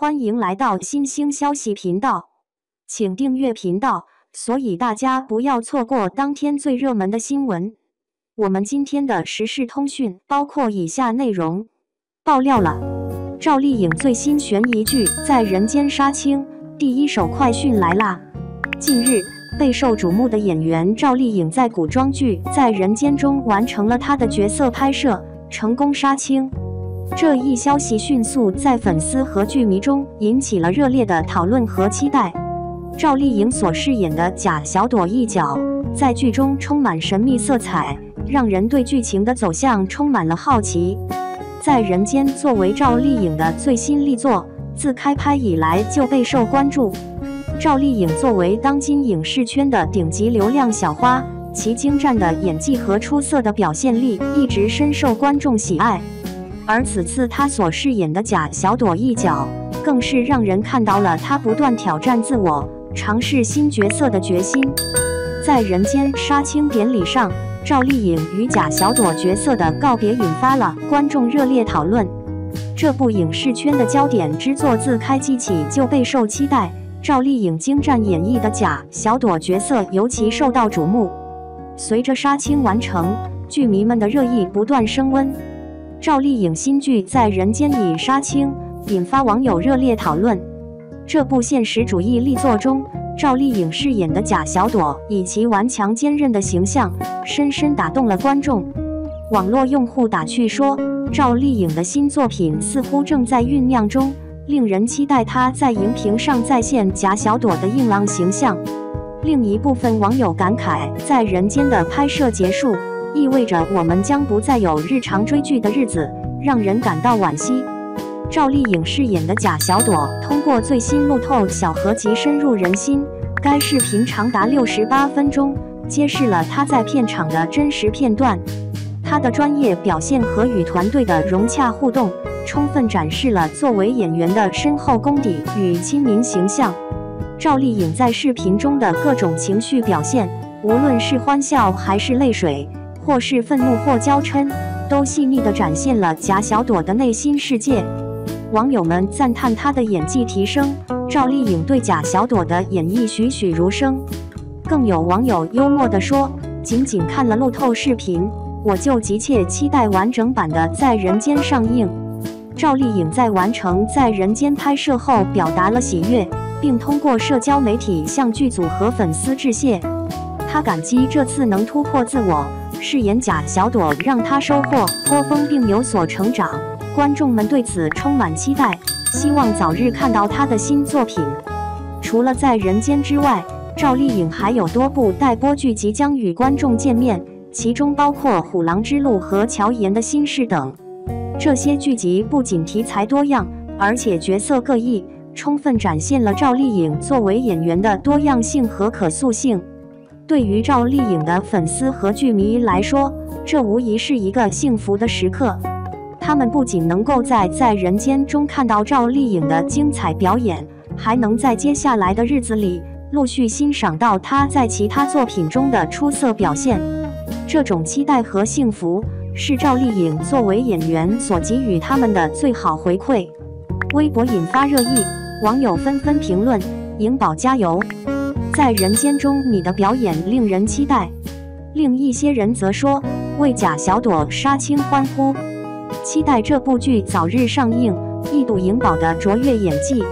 欢迎来到新兴消息频道，请订阅频道，所以大家不要错过当天最热门的新闻。我们今天的时事通讯包括以下内容：爆料了，赵丽颖最新悬疑剧《在人间杀青》第一手快讯来啦！近日，备受瞩目的演员赵丽颖在古装剧《在人间》中完成了她的角色拍摄，成功杀青。这一消息迅速在粉丝和剧迷中引起了热烈的讨论和期待。赵丽颖所饰演的假小朵一角，在剧中充满神秘色彩，让人对剧情的走向充满了好奇。在人间作为赵丽颖的最新力作，自开拍以来就备受关注。赵丽颖作为当今影视圈的顶级流量小花，其精湛的演技和出色的表现力一直深受观众喜爱。而此次他所饰演的假小朵一角，更是让人看到了他不断挑战自我、尝试新角色的决心。在人间杀青典礼上，赵丽颖与假小朵角色的告别引发了观众热烈讨论。这部影视圈的焦点之作自开机起就备受期待，赵丽颖精湛演绎的假小朵角色尤其受到瞩目。随着杀青完成，剧迷们的热议不断升温。赵丽颖新剧在人间里杀青，引发网友热烈讨论。这部现实主义力作中，赵丽颖饰演的贾小朵以其顽强坚韧的形象，深深打动了观众。网络用户打趣说，赵丽颖的新作品似乎正在酝酿中，令人期待她在荧屏上再现贾小朵的硬朗形象。另一部分网友感慨，在人间的拍摄结束。意味着我们将不再有日常追剧的日子，让人感到惋惜。赵丽颖饰演的贾小朵通过最新路透小合集深入人心。该视频长达六十八分钟，揭示了她在片场的真实片段。她的专业表现和与团队的融洽互动，充分展示了作为演员的深厚功底与亲民形象。赵丽颖在视频中的各种情绪表现，无论是欢笑还是泪水。或是愤怒或娇嗔，都细腻地展现了贾小朵的内心世界。网友们赞叹她的演技提升，赵丽颖对贾小朵的演绎栩栩如生。更有网友幽默地说：“仅仅看了路透视频，我就急切期待完整版的《在人间》上映。”赵丽颖在完成《在人间》拍摄后，表达了喜悦，并通过社交媒体向剧组和粉丝致谢。她感激这次能突破自我。饰演贾小朵，让她收获颇丰并有所成长，观众们对此充满期待，希望早日看到她的新作品。除了在人间之外，赵丽颖还有多部待播剧即将与观众见面，其中包括《虎狼之路》和《乔岩的心事》等。这些剧集不仅题材多样，而且角色各异，充分展现了赵丽颖作为演员的多样性和可塑性。对于赵丽颖的粉丝和剧迷来说，这无疑是一个幸福的时刻。他们不仅能够在在人间中看到赵丽颖的精彩表演，还能在接下来的日子里陆续欣赏到她在其他作品中的出色表现。这种期待和幸福，是赵丽颖作为演员所给予他们的最好回馈。微博引发热议，网友纷纷评论：“颖宝加油！”在人间中，你的表演令人期待。另一些人则说，为贾小朵杀青欢呼，期待这部剧早日上映，一睹颖宝的卓越演技。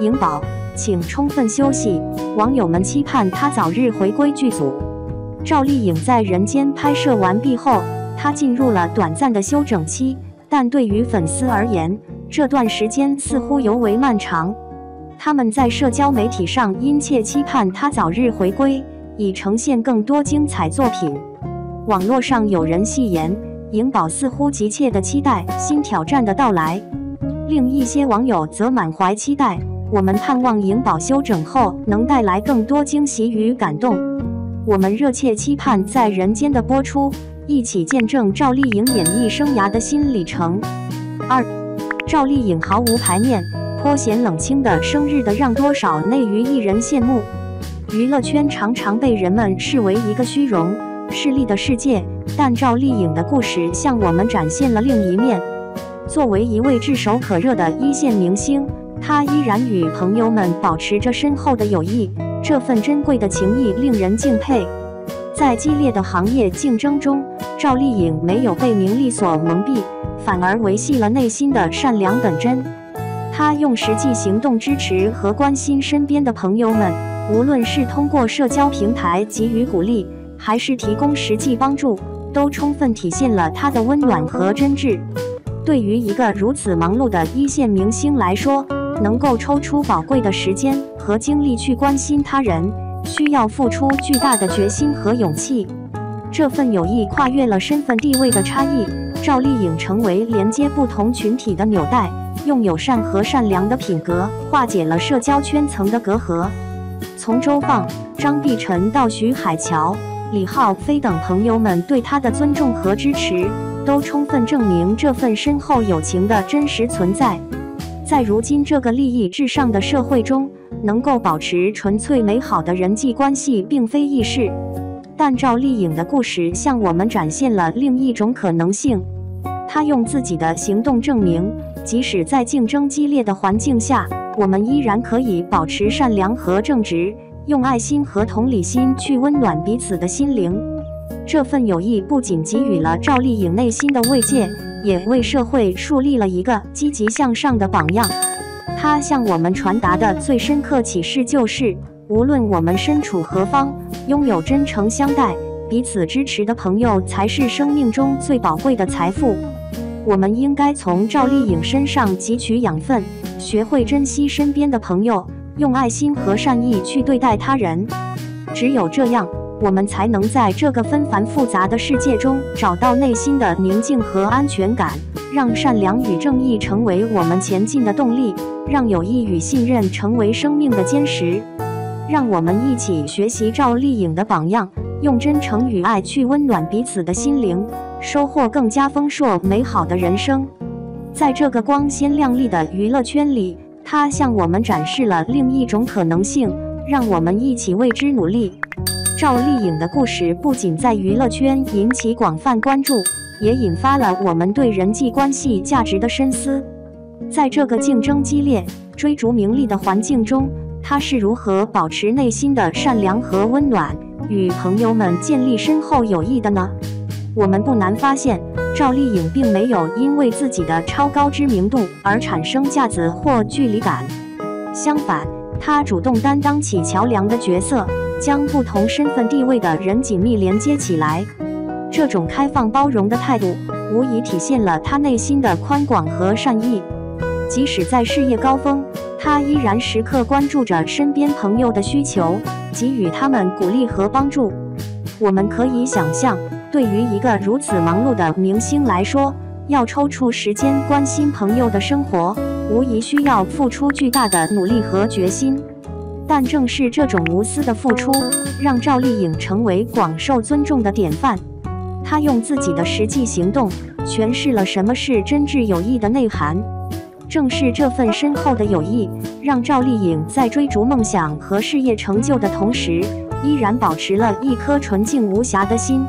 颖宝，请充分休息。网友们期盼她早日回归剧组。赵丽颖在人间拍摄完毕后，她进入了短暂的休整期，但对于粉丝而言，这段时间似乎尤为漫长。他们在社交媒体上殷切期盼他早日回归，以呈现更多精彩作品。网络上有人戏言，颖宝似乎急切地期待新挑战的到来。另一些网友则满怀期待，我们盼望颖宝休整后能带来更多惊喜与感动。我们热切期盼在人间的播出，一起见证赵丽颖演艺生涯的新里程。二，赵丽颖毫无排面。颇显冷清的生日的让多少内娱艺人羡慕。娱乐圈常常被人们视为一个虚荣势力的世界，但赵丽颖的故事向我们展现了另一面。作为一位炙手可热的一线明星，她依然与朋友们保持着深厚的友谊，这份珍贵的情谊令人敬佩。在激烈的行业竞争中，赵丽颖没有被名利所蒙蔽，反而维系了内心的善良本真。她用实际行动支持和关心身边的朋友们，无论是通过社交平台给予鼓励，还是提供实际帮助，都充分体现了她的温暖和真挚。对于一个如此忙碌的一线明星来说，能够抽出宝贵的时间和精力去关心他人，需要付出巨大的决心和勇气。这份友谊跨越了身份地位的差异，赵丽颖成为连接不同群体的纽带，用友善和善良的品格化解了社交圈层的隔阂。从周放、张碧晨到徐海乔、李浩飞等朋友们对她的尊重和支持。都充分证明这份深厚友情的真实存在。在如今这个利益至上的社会中，能够保持纯粹美好的人际关系并非易事。但赵丽颖的故事向我们展现了另一种可能性。她用自己的行动证明，即使在竞争激烈的环境下，我们依然可以保持善良和正直，用爱心和同理心去温暖彼此的心灵。这份友谊不仅给予了赵丽颖内心的慰藉，也为社会树立了一个积极向上的榜样。她向我们传达的最深刻启示就是：无论我们身处何方，拥有真诚相待、彼此支持的朋友才是生命中最宝贵的财富。我们应该从赵丽颖身上汲取养分，学会珍惜身边的朋友，用爱心和善意去对待他人。只有这样。我们才能在这个纷繁复杂的世界中找到内心的宁静和安全感，让善良与正义成为我们前进的动力，让友谊与信任成为生命的坚实。让我们一起学习赵丽颖的榜样，用真诚与爱去温暖彼此的心灵，收获更加丰硕美好的人生。在这个光鲜亮丽的娱乐圈里，她向我们展示了另一种可能性，让我们一起为之努力。赵丽颖的故事不仅在娱乐圈引起广泛关注，也引发了我们对人际关系价值的深思。在这个竞争激烈、追逐名利的环境中，她是如何保持内心的善良和温暖，与朋友们建立深厚友谊的呢？我们不难发现，赵丽颖并没有因为自己的超高知名度而产生架子或距离感，相反，她主动担当起桥梁的角色。将不同身份地位的人紧密连接起来，这种开放包容的态度，无疑体现了她内心的宽广和善意。即使在事业高峰，她依然时刻关注着身边朋友的需求，给予他们鼓励和帮助。我们可以想象，对于一个如此忙碌的明星来说，要抽出时间关心朋友的生活，无疑需要付出巨大的努力和决心。但正是这种无私的付出，让赵丽颖成为广受尊重的典范。她用自己的实际行动，诠释了什么是真挚友谊的内涵。正是这份深厚的友谊，让赵丽颖在追逐梦想和事业成就的同时，依然保持了一颗纯净无瑕的心。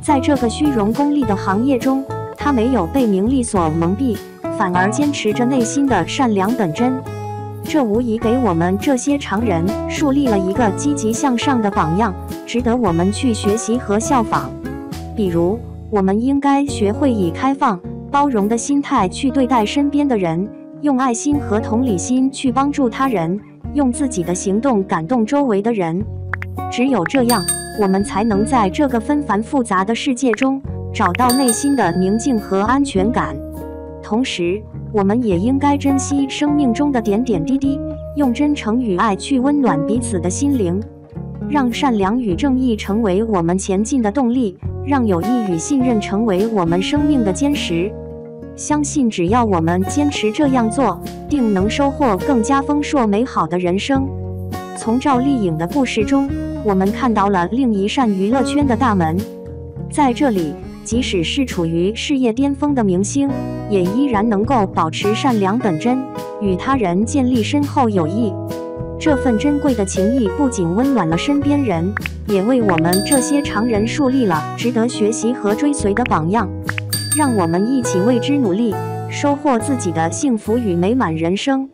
在这个虚荣功利的行业中，她没有被名利所蒙蔽，反而坚持着内心的善良本真。这无疑给我们这些常人树立了一个积极向上的榜样，值得我们去学习和效仿。比如，我们应该学会以开放、包容的心态去对待身边的人，用爱心和同理心去帮助他人，用自己的行动感动周围的人。只有这样，我们才能在这个纷繁复杂的世界中找到内心的宁静和安全感。同时，我们也应该珍惜生命中的点点滴滴，用真诚与爱去温暖彼此的心灵，让善良与正义成为我们前进的动力，让友谊与信任成为我们生命的坚实。相信只要我们坚持这样做，定能收获更加丰硕美好的人生。从赵丽颖的故事中，我们看到了另一扇娱乐圈的大门，在这里。即使是处于事业巅峰的明星，也依然能够保持善良本真，与他人建立深厚友谊。这份珍贵的情谊不仅温暖了身边人，也为我们这些常人树立了值得学习和追随的榜样。让我们一起为之努力，收获自己的幸福与美满人生。